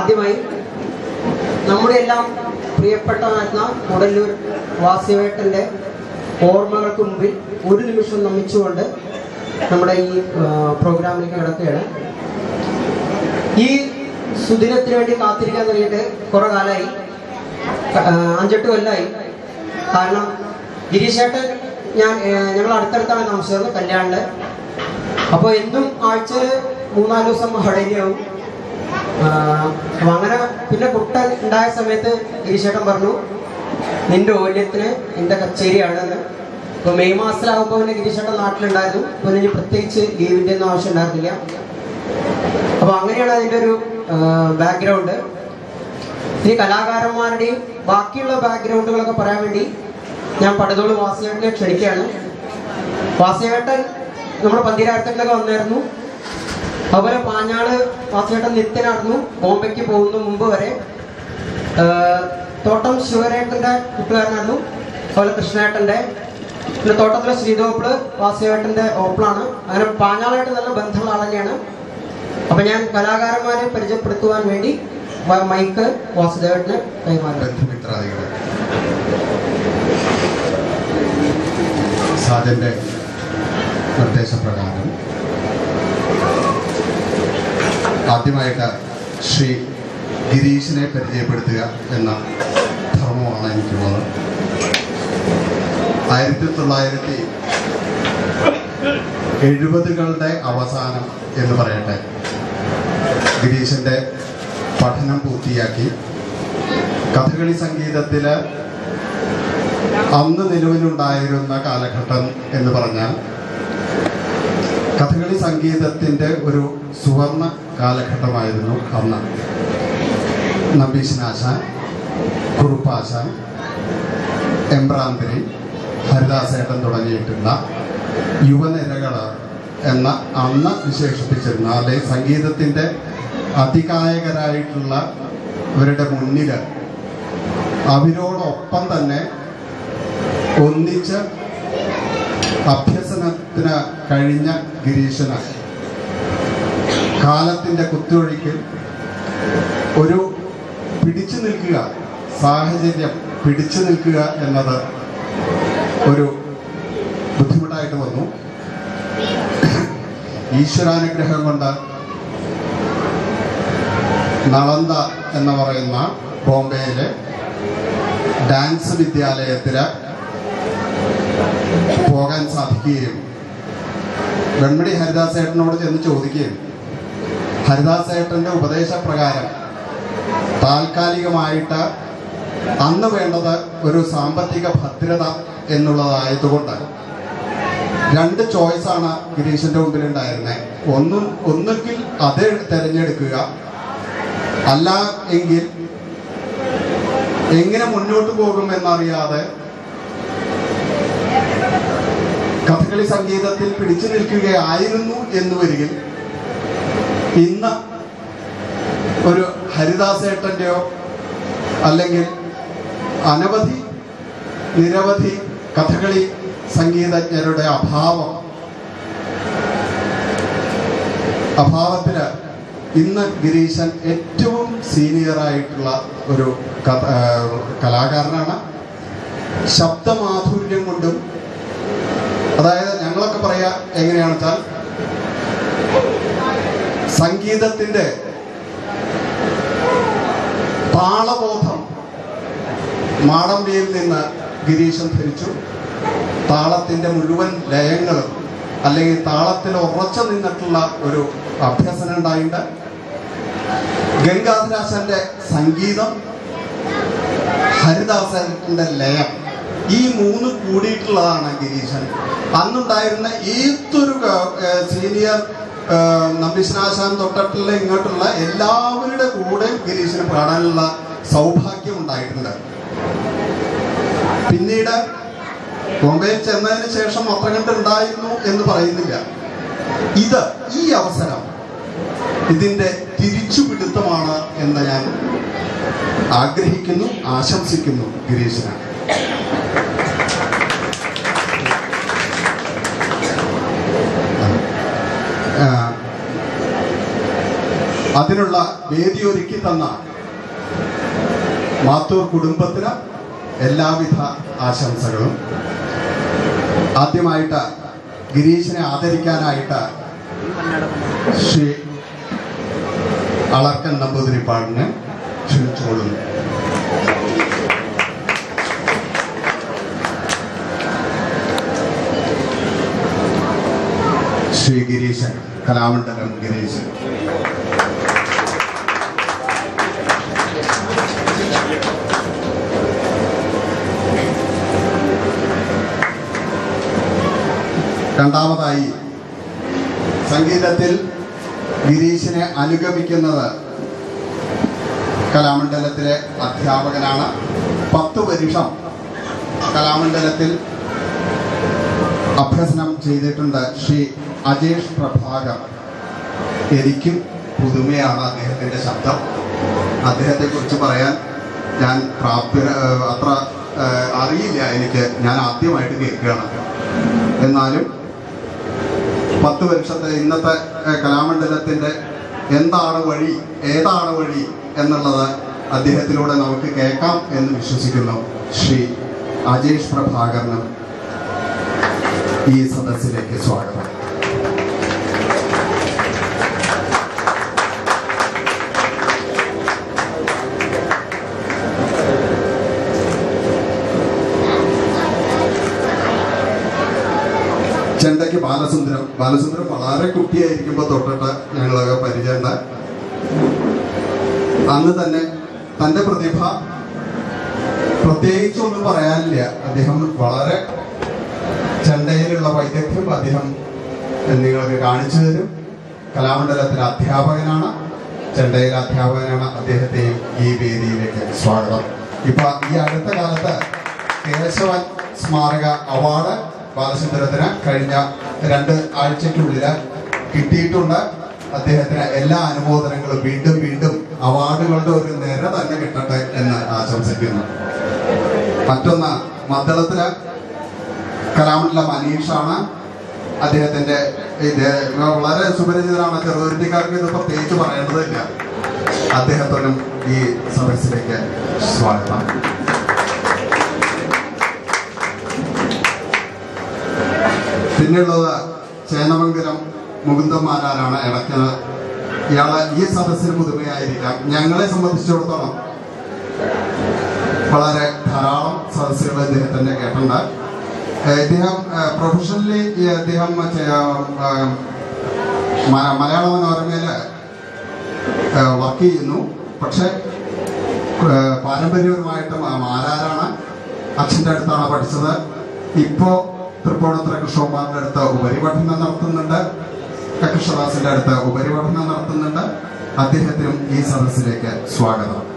ആദ്യമായി നമ്മുടെ എല്ലാം പ്രിയപ്പെട്ടതായിരുന്ന ഉടല്ലൂർ വാസ്യവേട്ടന്റെ ഓർമ്മകൾക്ക് മുമ്പിൽ ഒരു നിമിഷം നമിച്ചുകൊണ്ട് നമ്മുടെ ഈ പ്രോഗ്രാമിലേക്ക് കിടക്കുകയാണ്. ഈ സുദിനത്തിന് വേണ്ടി കാത്തിരിക്കാൻ തുടങ്ങിയിട്ട് കുറെ കാലമായി അഞ്ചെട്ട് കൊല്ലമായി കാരണം ഗിരീഷേട്ടൻ ഞാൻ ഞങ്ങൾ അടുത്തടുത്താണ് താമസിച്ചത് കല്യാണിൽ. അപ്പോൾ എന്നും ആഴ്ചയിൽ മൂന്നാൽ ദിവസം അവിടെ തന്നെയാവും അപ്പൊ അങ്ങനെ പിന്നെ കുട്ടൻ ഉണ്ടായ സമയത്ത് ഗിരിശേട്ടൻ പറഞ്ഞു നിന്റെ ഓല്യത്തിന് എന്റെ കച്ചേരിയാണെന്ന്. ഇപ്പൊ മെയ് മാസത്തിലാകുമ്പോൾ പിന്നെ ഗിരിശേട്ടൻ നാട്ടിലുണ്ടായിരുന്നു. പിന്നെ ഇനി പ്രത്യേകിച്ച് ലീവിന്റെ ഒന്നും ആവശ്യം ഉണ്ടായിരുന്നില്ല അപ്പൊ അങ്ങനെയാണ് അതിന്റെ ഒരു ബാക്ക്ഗ്രൗണ്ട് ഈ കലാകാരന്മാരുടെയും ബാക്കിയുള്ള ബാക്ക്ഗ്രൗണ്ടുകളൊക്കെ പറയാൻ വേണ്ടി ഞാൻ പടതോൾ വാസിയേട്ടനെ ക്ഷണിക്കുകയാണ്. വാസിയേട്ടൻ നമ്മുടെ പന്തിരായിരത്തിലൊക്കെ വന്നായിരുന്നു. അതുപോലെ പാഞ്ഞാൾ വാസിയേട്ടൻ നിത്യനായിരുന്നു ബോംബെക്ക് പോകുന്ന മുമ്പ് വരെ. തോട്ടം ശിവരേട്ടന്റെ കൂട്ടുകാരനായിരുന്നു. അതുപോലെ കൃഷ്ണേട്ടന്റെ പിന്നെ തോട്ടത്തിലെ ശ്രീതോപ്പിൾ വാസുവേട്ടന്റെ ഓപ്പിളാണ്. അങ്ങനെ പാഞ്ഞാളായിട്ട് നല്ല ബന്ധമുള്ള ആൾ തന്നെയാണ്. അപ്പൊ ഞാൻ കലാകാരന്മാരെ പരിചയപ്പെടുത്തുവാൻ വേണ്ടി മൈക്ക് വാസുദേവട്ടിന് കൈമാറും. ബന്ധുമിത്രാദികൾ സാജന്റെ നിർദ്ദേശപ്രകാരം ആദ്യമായിട്ട് ശ്രീ ഗിരീഷിനെ പരിചയപ്പെടുത്തുക എന്ന ധർമ്മമാണ് എനിക്കുള്ളത്. ആയിരത്തി തൊള്ളായിരത്തി എഴുപതുകളുടെ അവസാനം എന്ന് പറയട്ടെ ഗിരീഷിന്റെ പഠനം പൂർത്തിയാക്കി. കഥകളി സംഗീതത്തിൽ അന്ന് നിലവിലുണ്ടായിരുന്ന കാലഘട്ടം എന്ന് പറഞ്ഞാൽ കഥകളി സംഗീതത്തിന്റെ ഒരു സുവർണ കാലഘട്ടമായിരുന്നു അന്ന് നമ്പീശനാശാൻ കുറുപ്പാശാൻ എംബ്രാന്തിരി ഹരിദാസേട്ടൻ തുടങ്ങിയിട്ടുള്ള യുവനിരകൾ എന്ന അന്ന് വിശേഷിപ്പിച്ചിരുന്ന അല്ലെ സംഗീതത്തിന്റെ അതികായകരായിട്ടുള്ള ഇവരുടെ മുന്നിൽ അവരോടൊപ്പം തന്നെ ഒന്നിച്ച് അഭ്യസനത്തിന് കഴിഞ്ഞ ഗിരീശന് കാലത്തിന്റെ കുത്തൊഴുക്കിൽ ഒരു പിടിച്ചു നിൽക്കുക സാഹചര്യം പിടിച്ചു നിൽക്കുക എന്നത് ഒരു ബുദ്ധിമുട്ടായിട്ട് വന്നു. ഈശ്വരാനുഗ്രഹം കൊണ്ട് നളന്ത എന്ന് പറയുന്ന ബോംബെയിലെ ഡാൻസ് വിദ്യാലയത്തിൽ പോകാൻ സാധിക്കുകയും വെൺമണി ഹരിദാസേട്ടനോട് ചെന്ന് ചോദിക്കുകയും ഹരിദാസേട്ടന്റെ ഉപദേശപ്രകാരം താൽക്കാലികമായിട്ട് അന്ന് വേണ്ടത് ഒരു സാമ്പത്തിക ഭദ്രത എന്നുള്ളതായതുകൊണ്ട് രണ്ട് ചോയ്സാണ് ഗിരീഷിന്റെ മുമ്പിൽ ഉണ്ടായിരുന്നത് ഒന്ന് ഒന്നുകിൽ അത് തിരഞ്ഞെടുക്കുക. അല്ല എങ്കിൽ എങ്ങനെ മുന്നോട്ട് പോകും എന്നറിയാതെ കഥകളി സംഗീതത്തിൽ പിടിച്ചു നിൽക്കുകയായിരുന്നു എന്ന് ഇന്ന് ഒരു ഹരിദാസേട്ടന്റെയോ അല്ലെങ്കിൽ അനവധി നിരവധി കഥകളി സംഗീതജ്ഞരുടെ അഭാവം. അഭാവത്തിന് ഇന്ന് ഗിരീശൻ ഏറ്റവും സീനിയറായിട്ടുള്ള ഒരു കലാകാരനാണ്. ശബ്ദമാധുര്യം കൊണ്ടും അതായത് ഞങ്ങളൊക്കെ പറയാ എങ്ങനെയാണെന്ന് വെച്ചാൽ സംഗീതത്തിന്റെ താളബോധം മാടമ്പിയിൽ നിന്ന് ഗിരീശൻ ധരിച്ചു. താളത്തിന്റെ മുഴുവൻ ലയങ്ങളും അല്ലെങ്കിൽ താളത്തിൽ ഉറച്ചു നിന്നിട്ടുള്ള ഒരു അഭ്യസനം ഉണ്ടായിട്ടുണ്ട്. ഗംഗാധരാശന്റെ സംഗീതം ഹരിദാസന്റെ ലയം ഈ മൂന്ന് കൂടിയിട്ടുള്ളതാണ് ഗിരീശൻ. അന്നുണ്ടായിരുന്ന ഏതൊരു സീനിയർ നമ്പീശനാശാൻ തൊട്ടിട്ടുള്ള ഇങ്ങോട്ടുള്ള എല്ലാവരുടെ കൂടെ ഗിരീഷിന് പാടാനുള്ള സൗഭാഗ്യം ഉണ്ടായിട്ടുണ്ട്. പിന്നീട് ബോംബെയിൽ ചെന്നതിന് ശേഷം അത്ര കണ്ട് ഉണ്ടായിരുന്നു എന്ന് പറയുന്നില്ല. ഇത് ഈ അവസരം ഇതിന്റെ തിരിച്ചുപിടുത്തമാണ് എന്ന് ഞാൻ ആഗ്രഹിക്കുന്നു ആശംസിക്കുന്നു ഗിരീശന്. അതിനുള്ള വേദി ഒരുക്കി തന്ന മാത്തൂർ കുടുംബത്തിന് എല്ലാവിധ ആശംസകളും. ആദ്യമായിട്ട് ഗിരീഷിനെ ആദരിക്കാനായിട്ട് ശ്രീ അളക്കൻ നമ്പൂതിരിപ്പാടിനെ ക്ഷണിച്ചുകൊള്ളുന്നു. ശ്രീ ഗിരീശൻ കലാമണ്ഡലം ഗിരീശൻ. രണ്ടാമതായി സംഗീതത്തിൽ ഗിരീശിനെ അനുഗമിക്കുന്നത് കലാമണ്ഡലത്തിലെ അധ്യാപകനാണ്. പത്ത് വർഷം കലാമണ്ഡലത്തിൽ അഭ്യസനം ചെയ്തിട്ടുണ്ട് ശ്രീ അജേഷ് പ്രഭാകർ എനിക്കും പുതുമയാണ് അദ്ദേഹത്തിന്റെ ശബ്ദം. അദ്ദേഹത്തെ കുറിച്ച് പറയാൻ ഞാൻ പ്രാപ്തി അത്ര അറിയില്ല എനിക്ക്. ഞാൻ ആദ്യമായിട്ട് കേൾക്കുകയാണ്. എന്നാലും പത്ത് വർഷത്തെ ഇന്നത്തെ കലാമണ്ഡലത്തിന്റെ എന്താണ് വഴി ഏതാണ് വഴി എന്നുള്ളത് അദ്ദേഹത്തിലൂടെ നമുക്ക് കേൾക്കാം എന്ന് വിശ്വസിക്കുന്നു ശ്രീ അജേഷ് പ്രഭാകരനും ഈ സദസ്സിലേക്ക് സ്വാഗതം. ചെണ്ടയ്ക്ക് ബാലസുന്ദരം. ബാലസുന്ദരം വളരെ കുട്ടിയായിരിക്കുമ്പോൾ തൊട്ടിട്ട ഞങ്ങളൊക്കെ പരിചയണ്ട അന്ന് തന്നെ തന്റെ പ്രതിഭ പ്രത്യേകിച്ചൊന്നും പറയാനില്ല. അദ്ദേഹം വളരെ ചെണ്ടയിലുള്ള വൈദഗ്ധ്യം അദ്ദേഹം നിങ്ങൾക്ക് കാണിച്ചു തരും. കലാമണ്ഡലത്തിലെ അധ്യാപകനാണ്. ചെണ്ടയിലെ അധ്യാപകനാണ് അദ്ദേഹത്തെയും ഈ വേദിയിലേക്ക് സ്വാഗതം. ഇപ്പൊ ഈ അടുത്ത കാലത്ത് കേശവൻ സ്മാരക അവാർഡ് ബാലസുന്ദരത്തിന് കഴിഞ്ഞ രണ്ട് ആഴ്ചയ്ക്കുള്ളിൽ കിട്ടിയിട്ടുണ്ട്. അദ്ദേഹത്തിന് എല്ലാ അനുമോദനങ്ങളും വീണ്ടും വീണ്ടും അവാർഡുകളുടെ ഒരു നിര തന്നെ കിട്ടട്ടെ എന്ന് ആശംസിക്കുന്നു. മറ്റൊന്ന് മദ്ദളത്തിൽ കലാമണ്ഡലം അനീഷാണ്. അദ്ദേഹത്തിന്റെ ഇത് വളരെ സുപരിചിതനാണ്. ചെറുതുരുത്തിക്കാർക്ക് ഇത് പ്രത്യേകിച്ച് പറയേണ്ടതില്ല. അദ്ദേഹത്തിനും ഈ സദസ്സിലേക്ക് സ്വാഗതം. പിന്നെയുള്ളത് ചേന്നമംഗലം മുകുന്ദന്മാരാണ് ഇടയ്ക്കത്. ഇയാൾ ഈ സദസ്സിന് പുതുമയായിരിക്കാം. ഞങ്ങളെ സംബന്ധിച്ചിടത്തോളം വളരെ ധാരാളം സദസ്സുകൾ ഇദ്ദേഹത്തിന്റെ കേട്ടിട്ടുണ്ട്. ഏഹ് ഇദ്ദേഹം പ്രൊഫഷണലി അദ്ദേഹം മലയാള മനോരമയിൽ വർക്ക് ചെയ്യുന്നു. പക്ഷെ പാരമ്പര്യപരമായിട്ട് മാരാരാണ് അച്ഛന്റെ അടുത്താണ് പഠിച്ചത്. ഇപ്പോ തൃപ്പൂണിത്തുറ കൃഷ്ണകുമാറിന്റെ അടുത്ത് ഉപരിപഠനം നടത്തുന്നുണ്ട്. കൃഷ്ണദാസിന്റെ അടുത്ത് ഉപരിപഠനം നടത്തുന്നുണ്ട്. അദ്ദേഹത്തിനും ഈ സദസ്സിലേക്ക് സ്വാഗതം.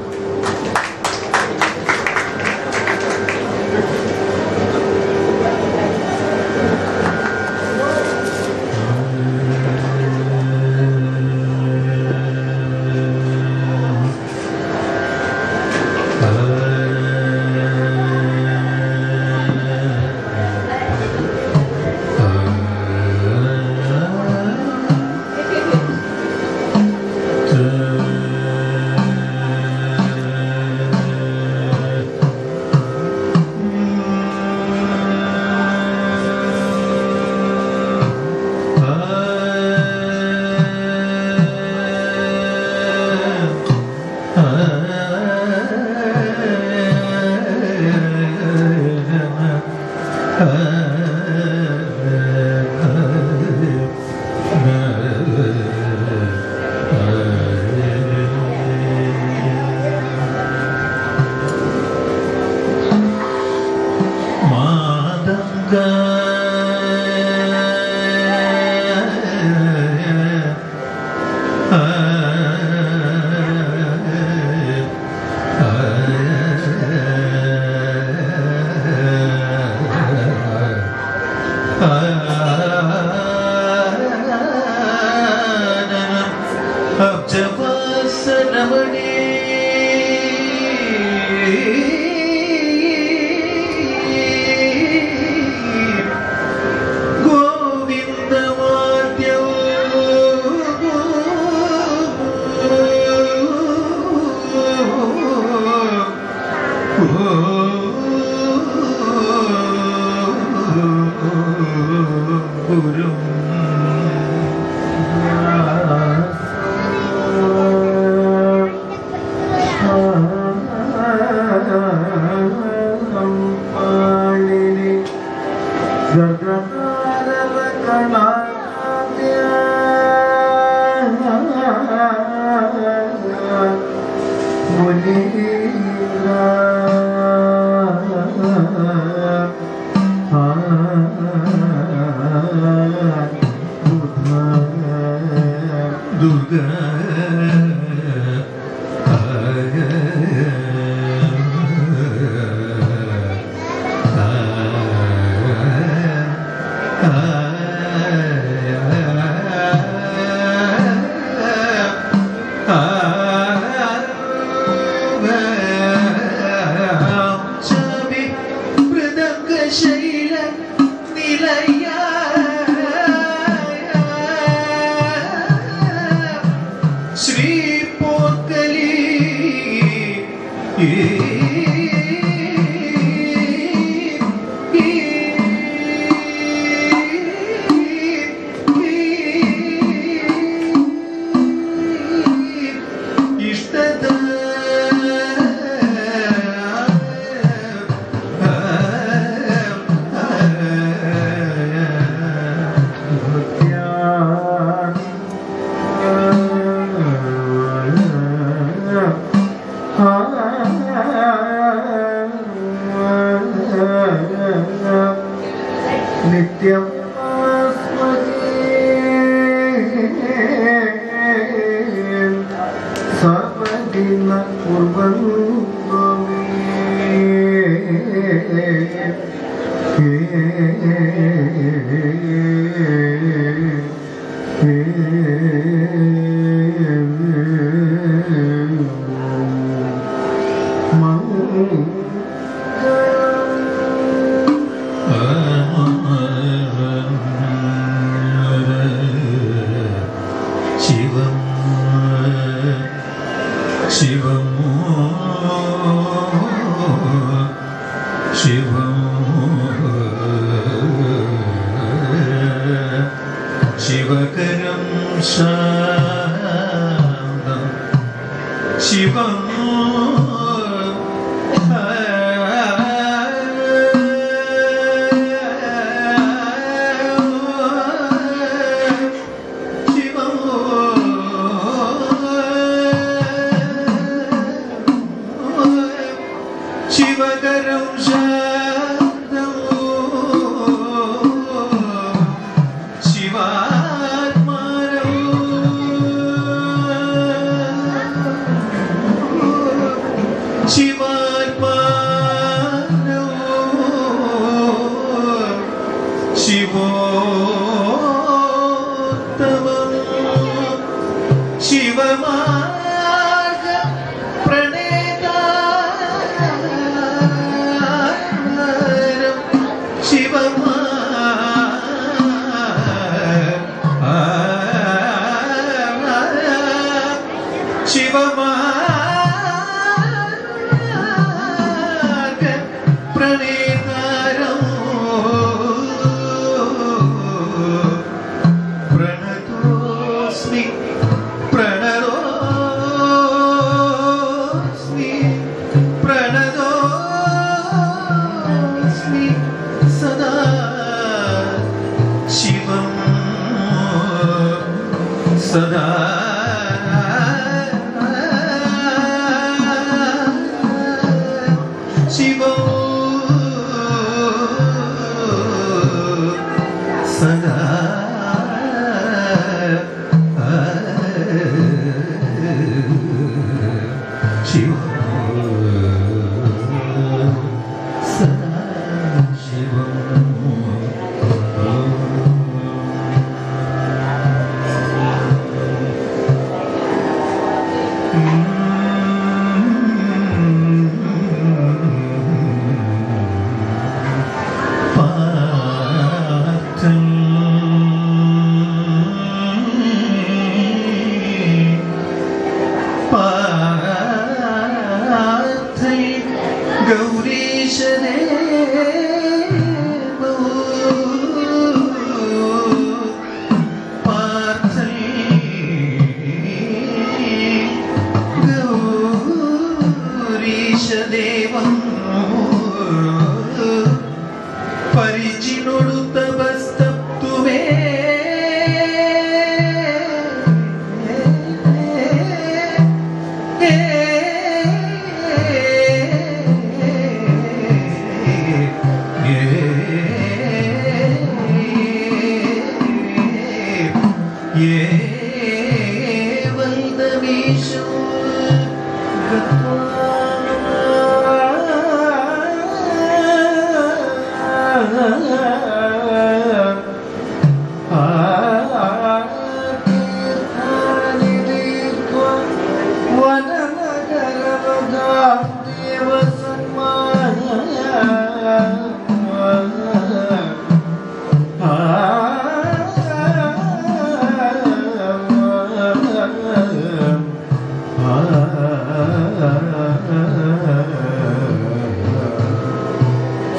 Saka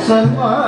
Salman.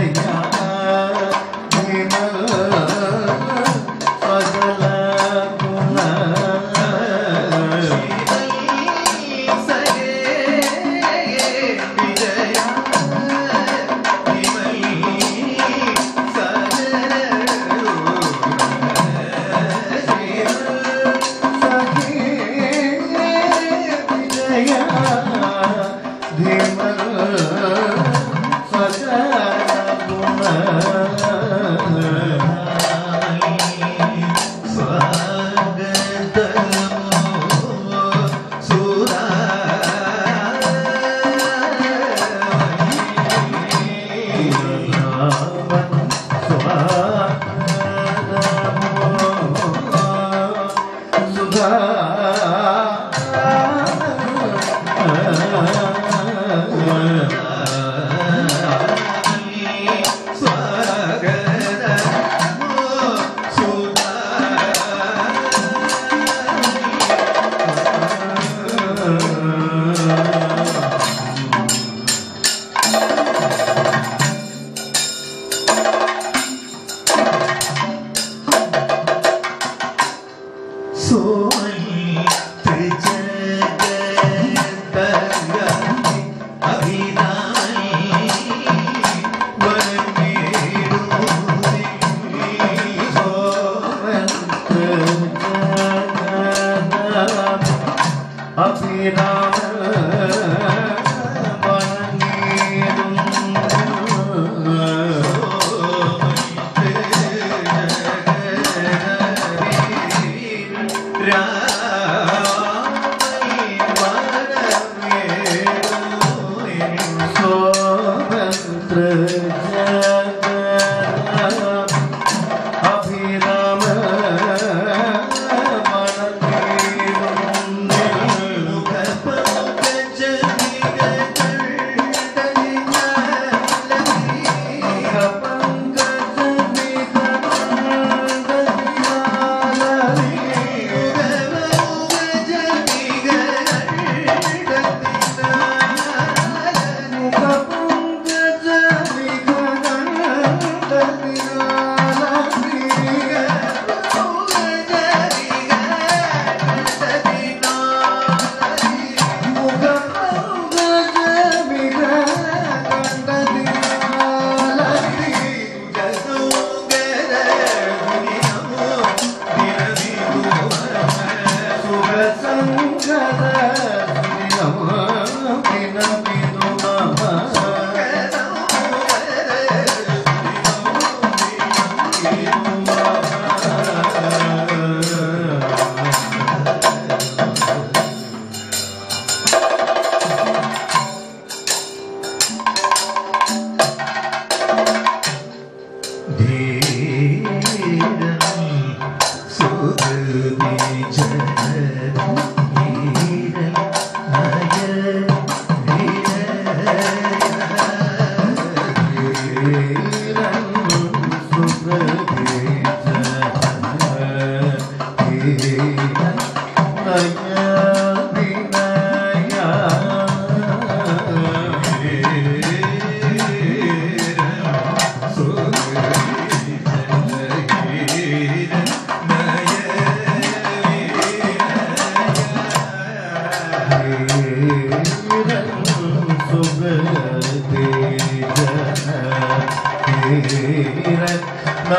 Amen. rồi.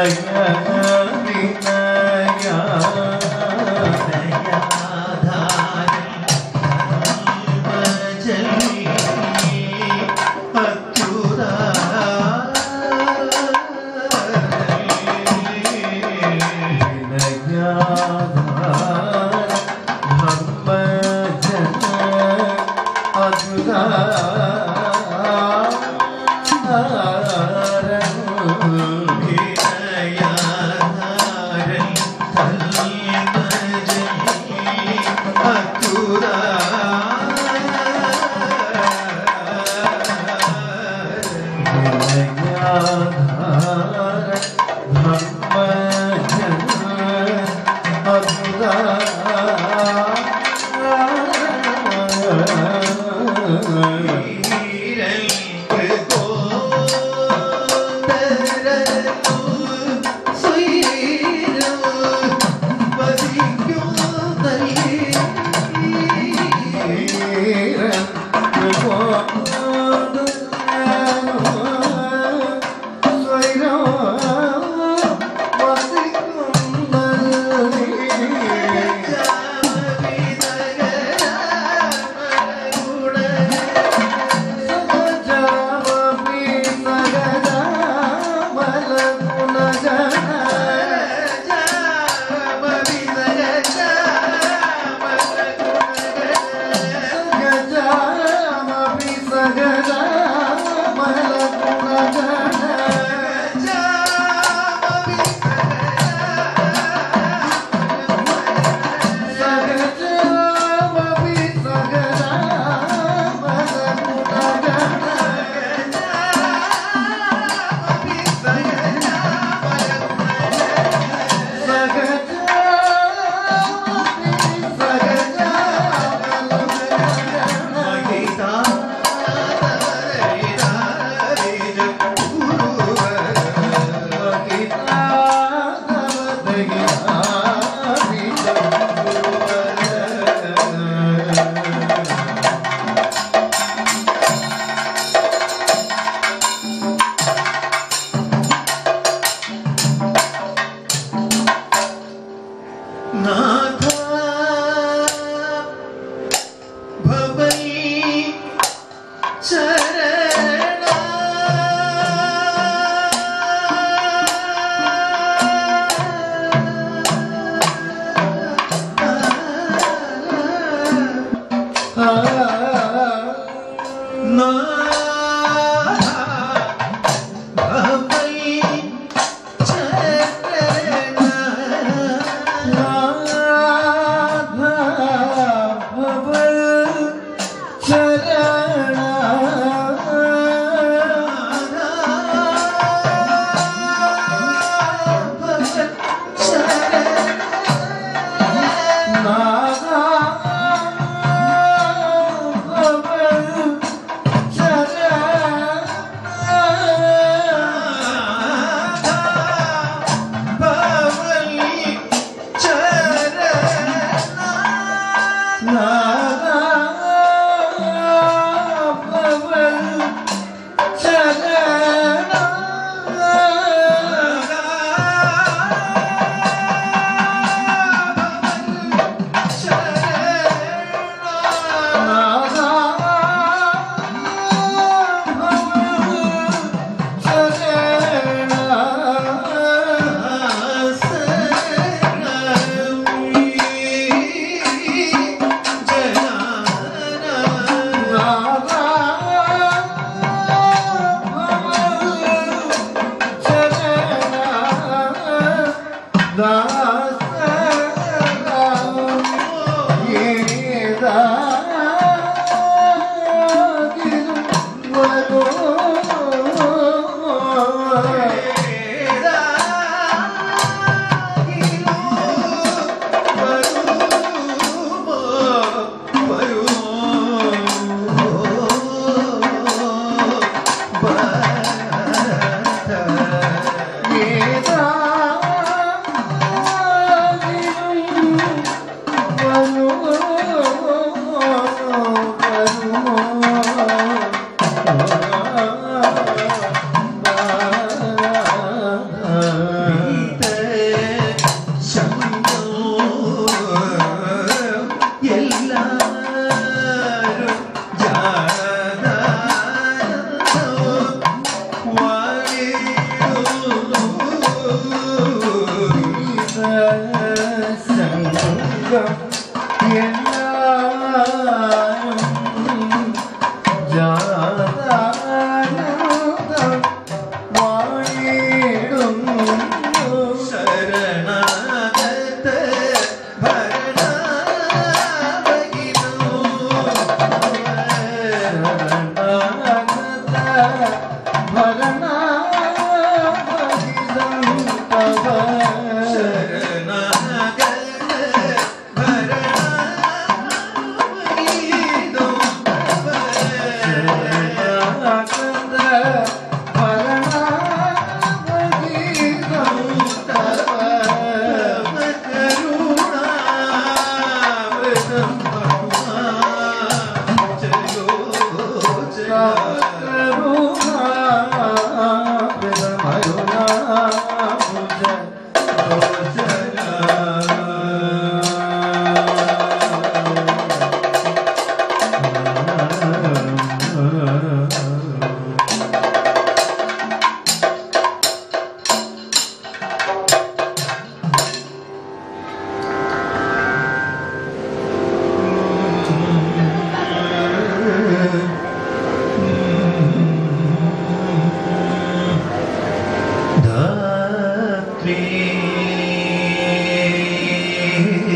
Jagadinas uh, uh,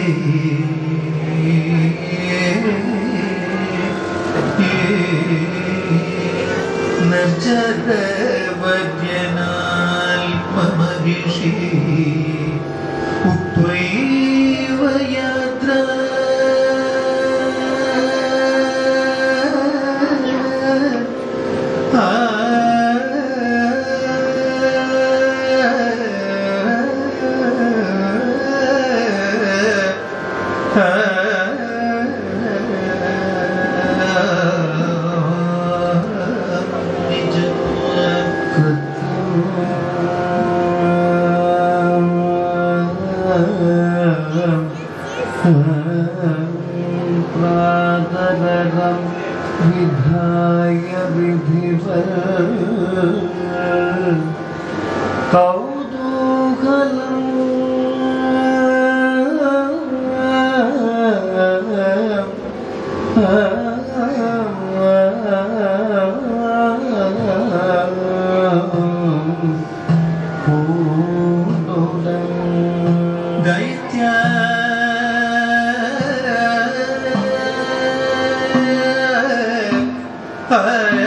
Amen. 哎